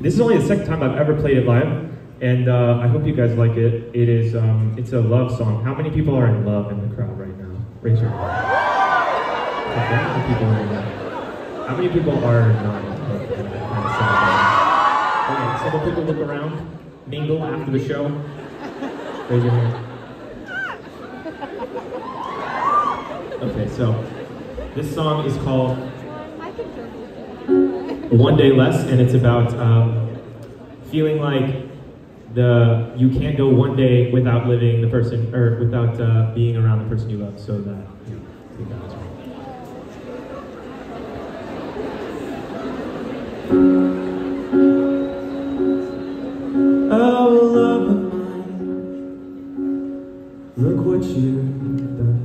This is only the second time I've ever played it live, and uh, I hope you guys like it. It is, um, it's a love song. How many people are in love in the crowd right now? Raise your hand. How many people are not in love? in that kind of song? Okay, several people look around, mingle after the show. Raise your hand. Okay, so this song is called One Day Less, and it's about um, feeling like the you can't go one day without living the person or without uh, being around the person you love, so that that as well. Oh, love of mine, look what you've done.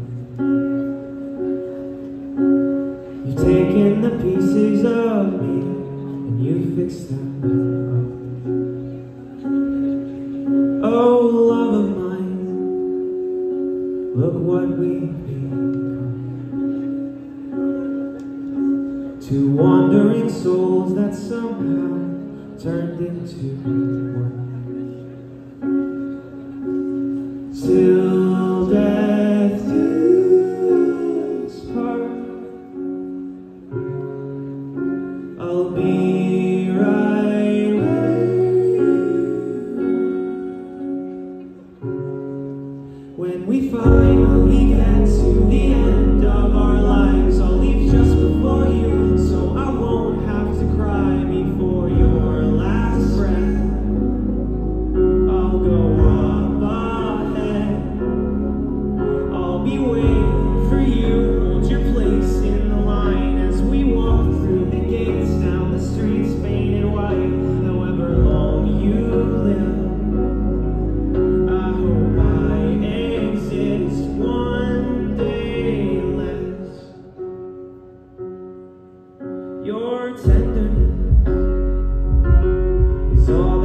You've taken the pieces of me you fixed them up. Oh, love of mine, look what we've become. Two wandering souls that somehow turned into one. Till death do us part. I'll be When we finally get tenderness is all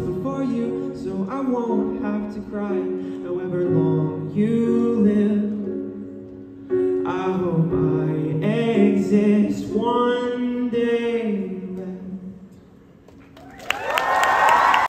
before you, so I won't have to cry. However long you live, I hope I exist one.